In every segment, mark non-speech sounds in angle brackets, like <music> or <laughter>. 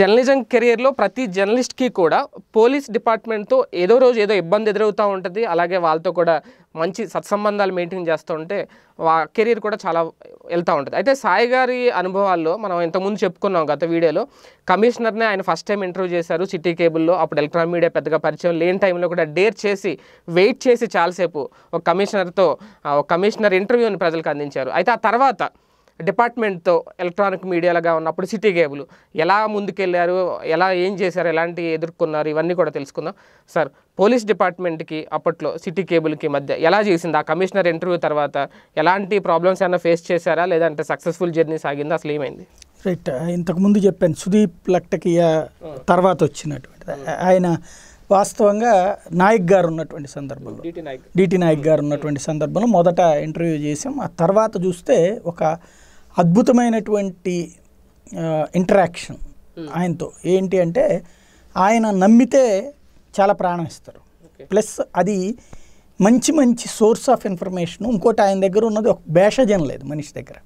Journalism కెరియర్లో ప్రతి జర్నలిస్ట్కి కూడా పోలీస్ డిపార్ట్మెంట్తో ఏదో రోజు ఏదో ఇబ్బంది ఎదురవుతూ ఉంటుంది. అలాగే వాళ్ళతో కూడా మంచి సత్సంబంధాలు మెయింటైన్ చేస్తూ ఉంటే వా కెరీర్ కూడా చాలా వెళ్తూ ఉంటుంది. అయితే సాయి గారి అనుభవాల్లో మనం ఇంతకుముందు చెప్పుకున్నాం గత వీడియోలో కమిషనర్నే ఆయన ఫస్ట్ టైం ఇంటర్వ్యూ చేశారు సిటీ కేబుల్లో. అప్పుడు ఎలక్ట్రానిక్ మీడియా పెద్దగా పరిచయం లేని టైంలో కూడా డేర్ చేసి వెయిట్ చేసి చాలాసేపు ఒక కమిషనర్తో ఒక కమిషనర్ ఇంటర్వ్యూని ప్రజలకు అందించారు. అయితే ఆ తర్వాత డిపార్ట్మెంట్తో ఎలక్ట్రానిక్ మీడియాలుగా ఉన్నప్పుడు సిటీ కేబుల్ ఎలా ముందుకెళ్ళారు ఎలా ఏం చేశారు ఎలాంటి ఎదుర్కొన్నారు ఇవన్నీ కూడా తెలుసుకుందాం. సార్ పోలీస్ డిపార్ట్మెంట్కి అప్పట్లో సిటీ కేబుల్కి మధ్య ఎలా చేసింది? ఆ కమిషనర్ ఇంటర్వ్యూ తర్వాత ఎలాంటి ప్రాబ్లమ్స్ ఏమైనా ఫేస్ చేశారా? లేదంటే సక్సెస్ఫుల్ జర్నీ సాగిందా? అసలు ఏమైంది? రైట్. ఇంతకుముందు చెప్పాను సుదీప్ లక్టకియ తర్వాత వచ్చినటువంటి ఆయన వాస్తవంగా నాయక్ గారు ఉన్నటువంటి సందర్భంలో డిటి నాయక్. డిటి నాయక్ గారు ఉన్నటువంటి సందర్భంలో మొదట ఇంటర్వ్యూ చేసాం ఆ తర్వాత చూస్తే ఒక అద్భుతమైనటువంటి ఇంటరాక్షన్ ఆయనతో. ఏంటి అంటే ఆయన నమ్మితే చాలా ప్రాణం ఇస్తారు. ప్లస్ అది మంచి మంచి సోర్స్ ఆఫ్ ఇన్ఫర్మేషన్ ఇంకోటి ఆయన దగ్గర ఉన్నది ఒక భేషజం లేదు మనిషి దగ్గర.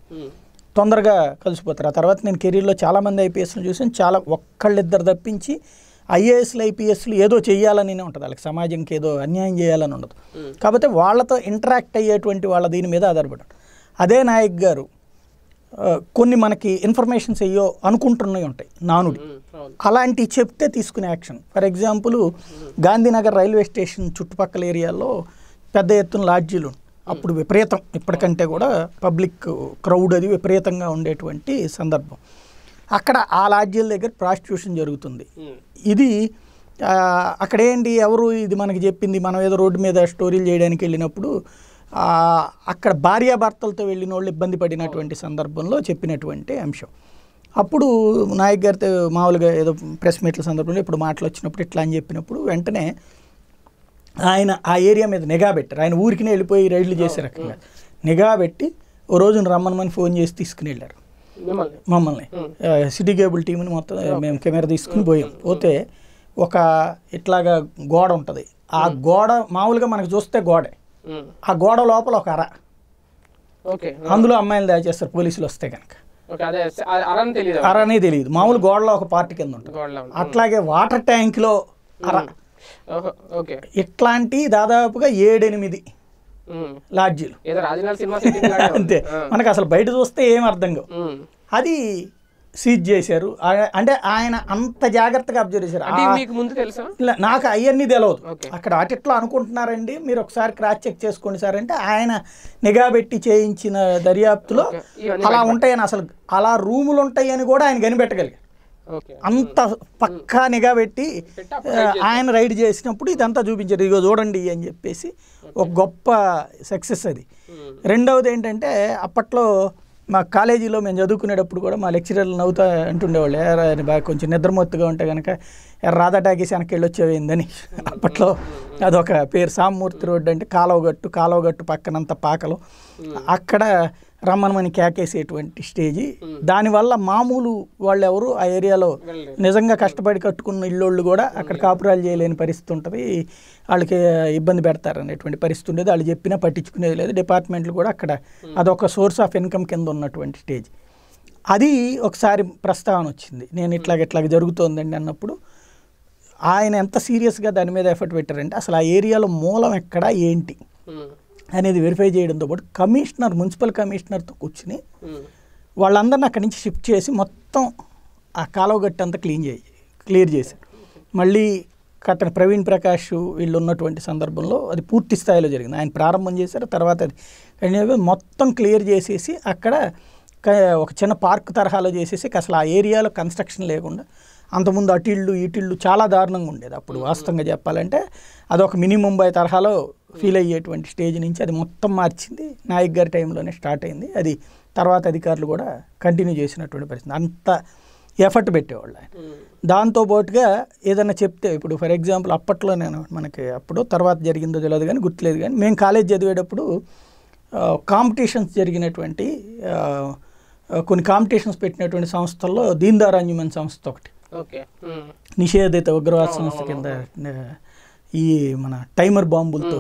తొందరగా కలిసిపోతారు. ఆ తర్వాత నేను కెరీర్లో చాలామంది ఐపీఎస్లు చూసాను చాలా ఒక్కళ్ళిద్దరు తప్పించి ఐఏఎస్లు ఐపీఎస్లు ఏదో చేయాలని ఉంటుంది. వాళ్ళకి సమాజంకి ఏదో అన్యాయం చేయాలని ఉండదు. కాకపోతే వాళ్ళతో ఇంటరాక్ట్ అయ్యేటువంటి వాళ్ళ దీని మీద ఆధారపడి అదే నాయక్ గారు కొన్ని మనకి ఇన్ఫర్మేషన్స్ అయ్యో అనుకుంటున్నవి ఉంటాయి నానుడి. అలాంటివి చెప్తే తీసుకునే action. For example Gandhinagar railway station చుట్టుపక్కల ఏరియాలో పెద్ద ఎత్తున లాడ్జీలు. అప్పుడు విపరీతం. ఇప్పటికంటే కూడా పబ్లిక్ క్రౌడ్ అది విపరీతంగా ఉండేటువంటి సందర్భం. అక్కడ ఆ లాడ్జీల దగ్గర ప్రాస్టిట్యూషన్ జరుగుతుంది. ఇది ఆ, అక్కడ ఏంటి ఎవరు ఇది మనకి చెప్పింది? మనం ఏదో రోడ్డు మీద స్టోరీలు చేయడానికి వెళ్ళినప్పుడు అక్కడ భార్యాభర్తలతో వెళ్ళిన వాళ్ళు ఇబ్బంది పడినటువంటి సందర్భంలో చెప్పినటువంటి అంశం. అప్పుడు నాయక్ గారితో మామూలుగా ఏదో ప్రెస్ మీట్ల సందర్భంలో ఇప్పుడు మాటలు వచ్చినప్పుడు ఇట్లా అని చెప్పినప్పుడు వెంటనే ఆయన ఆ ఏరియా మీద నిఘా పెట్టారు. ఆయన ఊరికినే వెళ్ళిపోయి రైడ్లు చేసే రకంగా నిఘా పెట్టి ఓ రోజున రమ్మనమని ఫోన్ చేసి తీసుకుని వెళ్ళారు మిమ్మల్ని. సిటీ కేబుల్ టీంని మొత్తం మేము కెమెరా తీసుకుని పోయాం. పోతే ఒక ఇట్లాగా గోడ ఉంటుంది. ఆ గోడ మామూలుగా మనకు చూస్తే గోడే. ఆ గోడ లోపల ఒక అర. ఓకే. అందులో అమ్మాయిలు దాచేస్తారు పోలీసులు వస్తే కనుక అర అనేది తెలియదు మామూలు గోడలో ఒక పార్టీ కింద ఉంటుంది. అట్లాగే వాటర్ ట్యాంక్లో అర. ఇట్లాంటి దాదాపుగా ఏడెనిమిది. లాడ్జీలు. అంతే. మనకు అసలు బయట చూస్తే ఏం అర్థం కావు. అది సీజ్ చేశారు. అంటే ఆయన అంత జాగ్రత్తగా అబ్జర్వ్ చేశారు. నాకు అవన్నీ తెలియదు. అక్కడ ఆటిట్లో అనుకుంటున్నారండి మీరు ఒకసారి క్రాస్ చెక్ చేసుకోండి సార్ అంటే ఆయన నిఘా పెట్టి చేయించిన దర్యాప్తులో అలా ఉంటాయని అసలు అలా రూములు ఉంటాయని కూడా ఆయన కనిపెట్టగలిగారు అంత పక్కా నిఘా పెట్టి ఆయన రైడ్ చేసినప్పుడు ఇదంతా చూపించారు. ఇదిగో చూడండి అని చెప్పేసి ఒక గొప్ప సక్సెస్ అది. రెండవది ఏంటంటే అప్పట్లో మా కాలేజీలో మేము చదువుకునేటప్పుడు కూడా మా లెక్చరర్లు నవ్వుతా అంటుండేవాళ్ళు "ఏరా, ఆయన బాగా కొంచెం నిద్రమత్తుగా ఉంటే కనుక "ఎర్ర రాధా టాకీస్ వెనక్కి వెళ్ళొచ్చేవేందని. <laughs> అప్పట్లో అదొక పేరు సామూర్తి రోడ్డు అంటే కాలువగట్టు కాలువగట్టు పక్కనంత పాకలు. అక్కడ రమ్మనమని కేకేసేటువంటి స్టేజి. దానివల్ల మామూలు వాళ్ళు ఎవరు ఆ ఏరియాలో. నిజంగా కష్టపడి కట్టుకున్న ఇల్లోళ్ళు కూడా అక్కడ కాపురాలు చేయలేని పరిస్థితి ఉంటుంది. వాళ్ళకి ఇబ్బంది పెడతారు అనేటువంటి పరిస్థితి ఉండేది. వాళ్ళు చెప్పినా పట్టించుకునేది లేదు. డిపార్ట్మెంట్లు కూడా అక్కడ అదొక సోర్స్ ఆఫ్ ఇన్కమ్ కింద ఉన్నటువంటి స్టేజ్. అది ఒకసారి ప్రస్తావన వచ్చింది. నేను ఇట్లాగ ఇట్లాగ జరుగుతోందండి అన్నప్పుడు. ఆయన ఎంత సీరియస్గా దాని మీద ఎఫర్ట్ పెట్టారంటే అసలు ఆ ఏరియాలో మూలం ఎక్కడ ఏంటి. అనేది వెరిఫై చేయడంతో పాటు కమిషనర్ మున్సిపల్ కమిషనర్తో కూర్చుని. వాళ్ళందరిని అక్కడి నుంచి షిఫ్ట్ చేసి మొత్తం ఆ కాలువ గట్టు అంతా క్లీన్ చేయి క్లియర్ చేశారు మళ్ళీ కట్టన ప్రవీణ్ ప్రకాష్ వీళ్ళు ఉన్నటువంటి సందర్భంలో అది పూర్తి స్థాయిలో జరిగింది. ఆయన ప్రారంభం చేశారు తర్వాత అది మొత్తం క్లియర్ చేసేసి అక్కడ ఒక చిన్న పార్క్ తరహాలో చేసేసి అసలు ఆ ఏరియాలో కన్స్ట్రక్షన్ లేకుండా అంతకుముందు అటిళ్ళు ఇటిళ్ళు చాలా దారుణంగా ఉండేది. అప్పుడు వాస్తవంగా చెప్పాలంటే అదొక మినీ ముంబై తరహాలో ఫీల్ అయ్యేటువంటి స్టేజ్ నుంచి అది మొత్తం మార్చింది. నాయక్ గారి టైంలోనే స్టార్ట్ అయింది. అది తర్వాత అధికారులు కూడా కంటిన్యూ చేసినటువంటి పరిస్థితి. అంత ఎఫర్ట్ పెట్టేవాళ్ళు ఆయన. ఉమ్. దాంతో పాటుగా ఏదైనా చెప్తే ఇప్పుడు ఫర్ ఎగ్జాంపుల్ అప్పట్లో నేను మనకి అప్పుడు తర్వాత జరిగిందో తెలియదు కానీ గుర్తులేదు కానీ మేము కాలేజ్ చదివేటప్పుడు కాంపిటీషన్స్ జరిగినటువంటి కొన్ని కాంపిటీషన్స్ పెట్టినటువంటి సంస్థల్లో దీన్ దారాంజుమన్ సంస్థ ఒకటి. Okay um. నిషేధిత ఉగ్రవాద సంస్థ కింద ఈ మన టైమర్ బాంబులతో.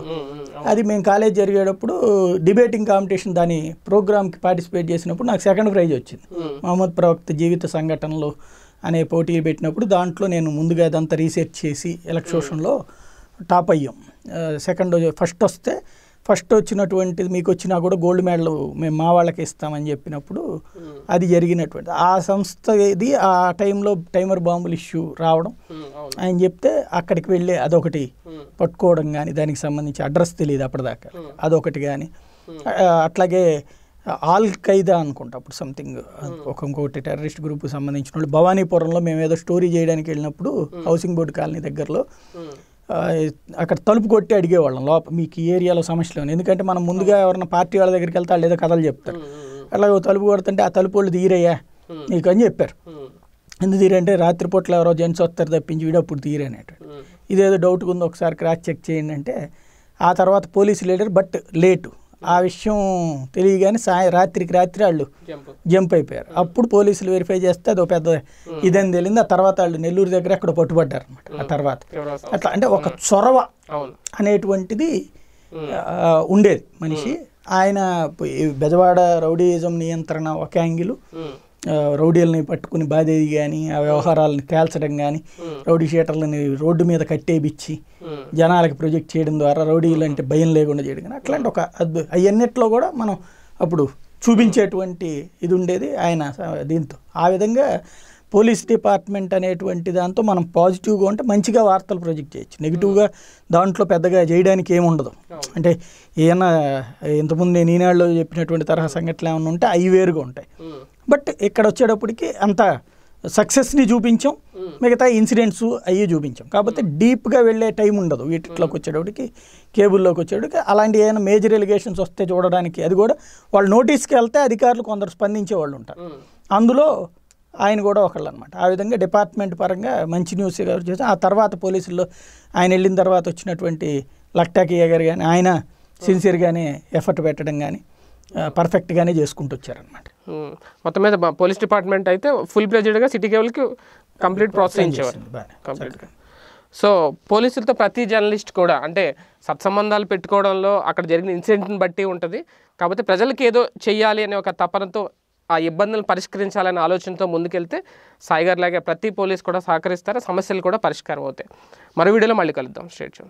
అది మేము కాలేజ్ జరిగేటప్పుడు డిబేటింగ్ కాంపిటీషన్ దాని ప్రోగ్రామ్కి పార్టిసిపేట్ చేసినప్పుడు నాకు సెకండ్ ప్రైజ్ వచ్చింది. మహమ్మద్ ప్రవక్త జీవిత సంఘటనలు అనే పోటీలు పెట్టినప్పుడు దాంట్లో నేను ముందుగా అదంతా రీసెర్చ్ చేసి ఎలక్షన్లో టాప్ అయ్యాం. సెకండ్ ఫస్ట్ వస్తే ఫస్ట్ వచ్చినటువంటిది మీకు వచ్చినా కూడా గోల్డ్ మెడల్ మేము మా వాళ్ళకి ఇస్తామని చెప్పినప్పుడు అది జరిగినటువంటి ఆ సంస్థ ఇది ఆ టైంలో టైమర్ బాంబులు ఇష్యూ రావడం. ఆయన చెప్తే అక్కడికి వెళ్ళి అదొకటి పట్టుకోవడం కానీ దానికి సంబంధించి అడ్రస్ తెలియదు అప్పటిదాకా. అదొకటి కానీ అట్లాగే ఆల్ ఖైదా అనుకుంటా అప్పుడు సంథింగ్ ఒక ఇంకొకటి టెర్రరిస్ట్ గ్రూప్ సంబంధించిన వాళ్ళు. భవానీపురంలో మేము ఏదో స్టోరీ చేయడానికి వెళ్ళినప్పుడు హౌసింగ్ బోర్డు కాలనీ దగ్గరలో అక్కడ తలుపు కొట్టి అడిగేవాళ్ళం. లోప మీకు ఈ ఏరియాలో సమస్యలు ఉన్నాయి. ఎందుకంటే మనం ముందుగా ఎవరైనా పార్టీ వాళ్ళ దగ్గరికి వెళ్తే వాళ్ళు ఏదో కథలు చెప్తారు. ఉమ్, ఉమ్, అలా ఓ తలుపు కొడుతుంటే ఆ తలుపు వాళ్ళు తీరయ్యా నీకు అని చెప్పారు. ఎందుకు తీరంటే రాత్రిపూట్ల ఎవరో జెంట్స్ వస్తారు తప్పించి వీడు అప్పుడు తీరనేట ఉమ్, ఇదేదో డౌట్గా ఉంది ఒకసారి క్రాస్ చెక్ చేయండి అంటే ఆ తర్వాత పోలీసు లీడర్ బట్ లేటు ఆ విషయం తెలియగానే సాయ రాత్రికి రాత్రి వాళ్ళు జంప్ అయిపోయారు. అప్పుడు పోలీసులు వెరిఫై చేస్తే అది ఒక పెద్ద ఇదని తెలిసింది ఆ తర్వాత వాళ్ళు నెల్లూరు దగ్గర అక్కడ పట్టుబడ్డారు అనమాట ఆ తర్వాత. ఎవరో సం- అట్లా అంటే ఒక చొరవ అనేటువంటిది ఉండేది మనిషి. ఆయన బెజవాడ రౌడీయిజం నియంత్రణ ఒక యాంగిల్ రౌడీలని పట్టుకుని బాధేది కానీ ఆ వ్యవహారాలని తేల్చడం కానీ రౌడీ షీటర్లని రోడ్డు మీద కట్టేపిచ్చి జనాలకి ప్రొజెక్ట్ చేయడం ద్వారా రౌడీలు అంటే భయం లేకుండా చేయడం కానీ అట్లాంటి ఒక అద్భు అవన్నిట్లో కూడా మనం అప్పుడు చూపించేటువంటి ఇది ఉండేది ఆయన దీంతో. ఆ విధంగా పోలీస్ డిపార్ట్మెంట్ అనేటువంటి దాంతో మనం పాజిటివ్గా ఉంటే మంచిగా వార్తలు ప్రొజెక్ట్ చేయొచ్చు. నెగిటివ్గా దాంట్లో పెద్దగా చేయడానికి ఏమి ఉండదు. అంటే ఏమన్నా ఇంతకుముందు నేను ఈనాడులో చెప్పినటువంటి తరహా సంఘటనలు ఏమైనా ఉంటే అవి వేరుగా ఉంటాయి. బట్ ఇక్కడ వచ్చేటప్పటికి అంత సక్సెస్ని చూపించాం. మిగతా ఇన్సిడెంట్స్ అయ్యి చూపించాం. కాకపోతే డీప్గా వెళ్ళే టైం ఉండదు. వీటిలోకి వచ్చేటప్పటికి కేబుల్లోకి వచ్చేటప్పటికి అలాంటి ఏమైనా మేజర్ ఎలిగేషన్స్ వస్తే చూడడానికి అది కూడా వాళ్ళు నోటీస్కి వెళ్తే అధికారులు కొందరు స్పందించే వాళ్ళు ఉంటారు. అందులో ఆయన కూడా ఒకళ్ళు అనమాట ఆ విధంగా డిపార్ట్మెంట్ పరంగా మంచి న్యూస్ కవర్ చేసి ఆ తర్వాత పోలీసుల్లో ఆయన వెళ్ళిన తర్వాత వచ్చినటువంటి లక్టాకియా గారు కానీ ఆయన సిన్సియర్గానే ఎఫర్ట్ పెట్టడం కానీ పర్ఫెక్ట్గానే చేసుకుంటూ వచ్చారనమాట. మొత్తం మీద పోలీస్ డిపార్ట్మెంట్ అయితే ఫుల్ ప్లేజెడ్గా సిటీ కేబుల్కి కంప్లీట్ ప్రోత్సహించేవారు కంప్లీట్గా. సో పోలీసులతో ప్రతి జర్నలిస్ట్ కూడా అంటే సత్సంబంధాలు పెట్టుకోవడంలో అక్కడ జరిగిన ఇన్సిడెంట్ని బట్టి ఉంటుంది. కాకపోతే ప్రజలకి ఏదో చెయ్యాలి అనే ఒక తపనతో ఆ ఇబ్బందులను పరిష్కరించాలనే ఆలోచనతో ముందుకెళ్తే సాయిగారు లాగే ప్రతి పోలీస్ కూడా సహకరిస్తారు? సమస్యలు కూడా పరిష్కారం అవుతాయి. మరో వీడియోలో మళ్ళీ కలుద్దాం. స్టేట్